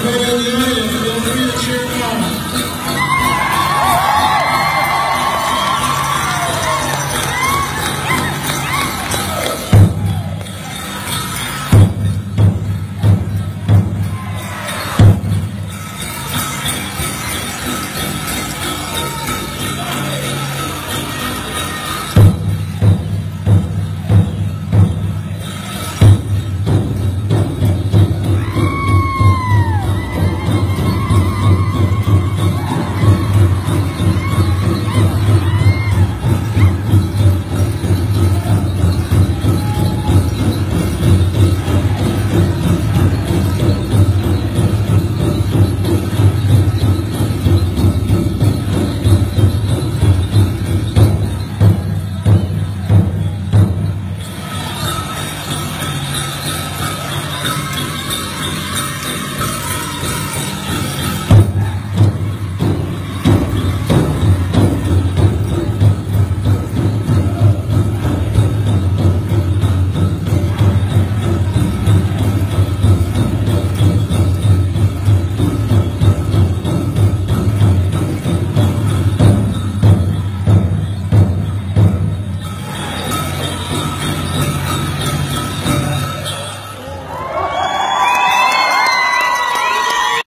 Gracias.